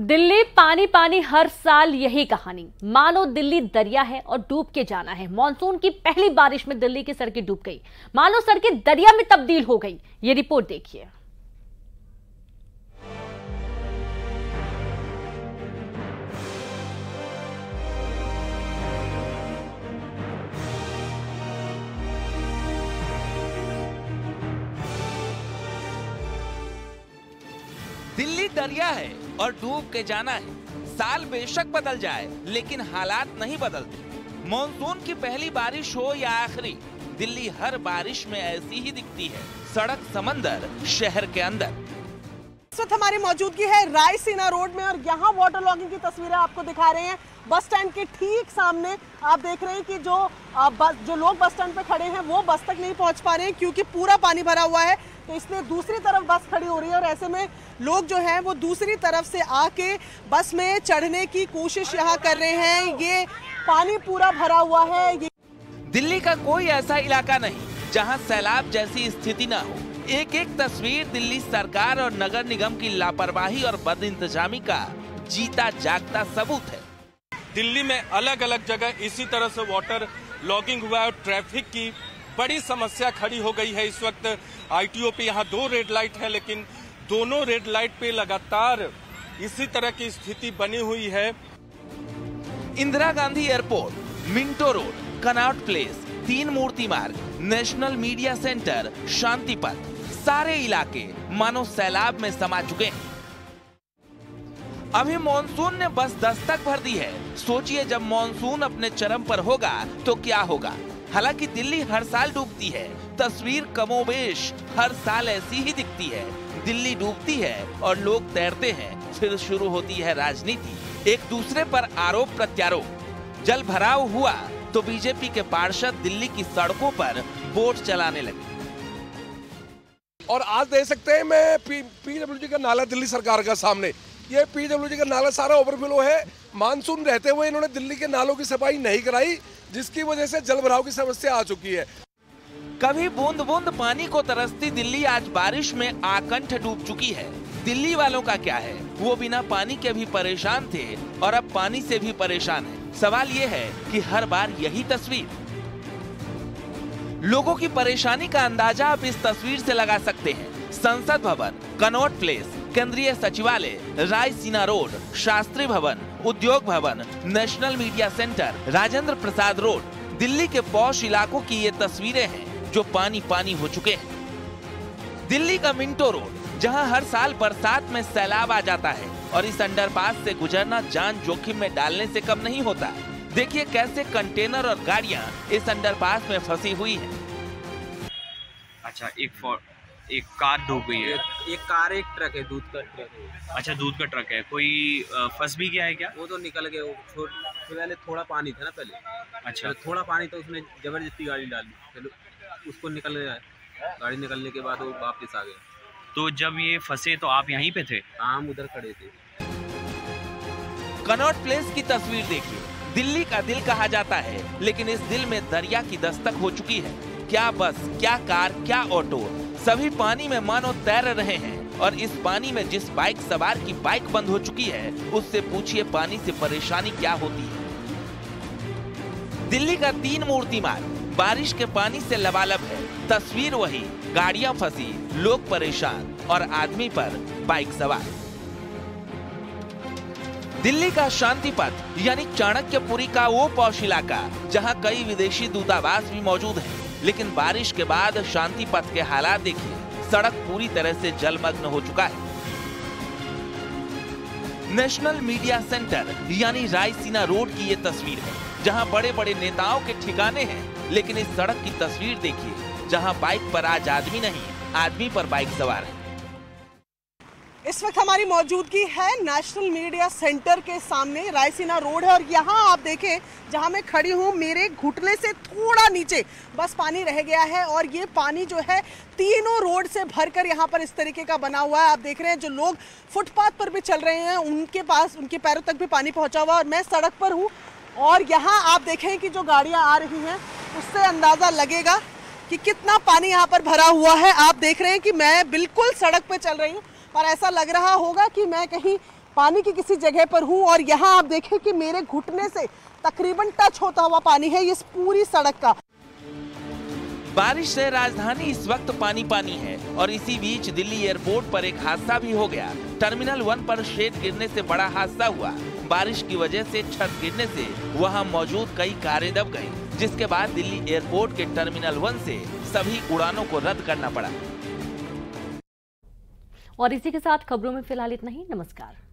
दिल्ली पानी पानी हर साल यही कहानी। मानो दिल्ली दरिया है और डूब के जाना है। मानसून की पहली बारिश में दिल्ली की सड़कें डूब गई। मानो सड़कें दरिया में तब्दील हो गई। ये रिपोर्ट देखिए। दिल्ली दरिया है। और डूब के जाना है। साल बेशक बदल जाए, लेकिन हालात नहीं बदलते। मॉनसून की पहली बारिश हो या आखिरी, दिल्ली हर बारिश में ऐसी ही दिखती है। सड़क समंदर शहर के अंदर। इस वक्त हमारी मौजूदगी है रायसीना रोड में और यहाँ वाटर लॉगिंग की तस्वीरें आपको दिखा रहे हैं। बस स्टैंड के ठीक सामने आप देख रहे हैं कि जो बस, जो लोग बस स्टैंड पे खड़े हैं वो बस तक नहीं पहुँच पा रहे हैं क्योंकि पूरा पानी भरा हुआ है। तो इसलिए दूसरी तरफ़ बस खड़ी हो रही है और ऐसे में लोग जो हैं वो दूसरी तरफ़ से आके बस में चढ़ने की कोशिश यहाँ कर रहे हैं। ये पानी पूरा भरा हुआ है ये दिल्ली का कोई ऐसा इलाका नहीं जहाँ सैलाब जैसी स्थिति न हो। एक एक तस्वीर दिल्ली सरकार और नगर निगम की लापरवाही और बद इंतजामी का जीता जागता सबूत है। दिल्ली में अलग अलग जगह इसी तरह से वाटर लॉगिंग हुआ है ट्रैफ़िक की बड़ी समस्या खड़ी हो गई है। इस वक्त आईटीओ पे यहाँ दो रेड लाइट है लेकिन दोनों रेड लाइट पे लगातार इसी तरह की स्थिति बनी हुई है। Indira Gandhi airport Minto road Connaught place Teen Murti Marg national media centre शांति पथ सारे इलाके मानो सैलाब में समा चुके हैं। अभी मॉनसून ने बस दस्तक भर दी है। सोचिए, जब मॉनसून अपने चरम पर होगा तो क्या होगा? हालाँकि दिल्ली हर साल डूबती है। तस्वीर कमोबेश, हर साल ऐसी ही दिखती है। दिल्ली डूबती है और लोग तैरते हैं। फिर शुरू होती है राजनीति। एक दूसरे पर आरोप प्रत्यारोप। जल भराव हुआ तो बीजेपी के पार्षद दिल्ली की सड़कों पर बोट चलाने लगे। और आज देख सकते हैं मैं पी पीडब्ल्यूडी का नाला दिल्ली सरकार का सामने। ये पीडब्ल्यूडी का नाला सारा ओवरफ्लो है। मानसून रहते हुए इन्होंने दिल्ली के नालों की सफ़ाई नहीं कराई, जिसकी वजह से जल भराव की समस्या आ चुकी है। कभी बूंद बूंद पानी को तरसती दिल्ली आज बारिश में आकंठ डूब चुकी है। दिल्ली वालों का क्या है? वो बिना पानी के भी परेशान थे और अब पानी से भी परेशान है। सवाल ये है कि हर बार यही तस्वीर लोगों की परेशानी का अंदाज़ा आप इस तस्वीर से लगा सकते हैं। संसद भवन, कनॉट प्लेस, केंद्रीय सचिवालय, Raisina road, Shastri Bhawan, Udyog Bhawan, national media centre, Rajendra Prasad road. Delhi के पौष इलाकों की ये तस्वीरें हैं, जो पानी पानी हो चुके हैं। दिल्ली का मिंटो रोड, जहाँ हर साल बरसात में सैलाब आ जाता है, और इस अंडरपास से गुजरना जान जोखिम में डालने से कम नहीं होता। देखिए कैसे कंटेनर और गाड़ियाँ इस अंडरपास में फंसी हुई है। अच्छा एक फॉर एक कार डूब गई है। एक, एक कार एक ट्रक है दूध का ट्रक है। अच्छा दूध का ट्रक है। कोई फंस भी गया है क्या? वो तो निकल गए वो छोड़ तो पहले थोड़ा पानी था ना पहले। अच्छा। थोड़ा पानी तो उसने ज़बरदस्ती गाड़ी डाली। चलो उसको निकल गया। गाड़ी निकलने के बाद वो वापस आ गया। तो जब ये फंसे तो आप यहीं पे थे? हम उधर खड़े थे। कनॉट प्लेस की तस्वीर देखिए। दिल्ली का दिल कहा जाता है, लेकिन इस दिल में दरिया की दस्तक हो चुकी है। क्या बस, क्या कार, क्या ऑटो, सभी पानी में मानो तैर रहे हैं, और इस पानी में जिस बाइक सवार की बाइक बंद हो चुकी है, उससे पूछिए पानी से परेशानी क्या होती है। दिल्ली का तीन मूर्ति मार्ग, बारिश के पानी से लबालब है। तस्वीर वही, गाड़ियाँ फंसी, लोग परेशान, और आदमी पर बाइक सवार। दिल्ली का शांति पथ यानी चाणक्यपुरी का वो पौष इलाका, जहाँ कई विदेशी दूतावास भी मौजूद है। लेकिन बारिश के बाद शांति पथ के हालात देखिए, सड़क पूरी तरह से जलमग्न हो चुका है। नेशनल मीडिया सेंटर, यानी रायसीना रोड की ये तस्वीर है, जहाँ बड़े बड़े नेताओं के ठिकाने हैं। लेकिन इस सड़क की तस्वीर देखिए, जहाँ बाइक पर आज आदमी नहीं, आदमी पर बाइक सवार है। इस वक्त हमारी मौजूदगी है नेशनल मीडिया सेंटर के सामने, रायसीना रोड है और यहाँ आप देखें, जहाँ मैं खड़ी हूँ, मेरे घुटने से थोड़ा नीचे बस पानी रह गया है और ये पानी जो है तीनों रोड से भरकर यहाँ पर इस तरीके का बना हुआ है। आप देख रहे हैं जो लोग फुटपाथ पर भी चल रहे हैं, उनके पास, उनके पैरों तक भी पानी पहुँचा हुआ और मैं सड़क पर हूँ और यहाँ आप देखें कि जो गाड़ियाँ आ रही हैं, उससे अंदाज़ा लगेगा कि कितना पानी यहाँ पर भरा हुआ है। आप देख रहे हैं कि मैं बिल्कुल सड़क पर चल रही हूँ। और ऐसा लग रहा होगा कि मैं कहीं पानी की किसी जगह पर हूँ और यहाँ आप देखें कि मेरे घुटने से तकरीबन टच होता हुआ पानी है इस पूरी सड़क का। बारिश से राजधानी इस वक्त पानी पानी है और इसी बीच दिल्ली एयरपोर्ट पर एक हादसा भी हो गया। टर्मिनल वन पर शेड गिरने से बड़ा हादसा हुआ। बारिश की वजह से छत गिरने से वहाँ मौजूद कई कारें दब गईं, जिसके बाद दिल्ली एयरपोर्ट के टर्मिनल वन से सभी उड़ानों को रद्द करना पड़ा। और इसी के साथ खबरों में फ़िलहाल इतना ही। नमस्कार।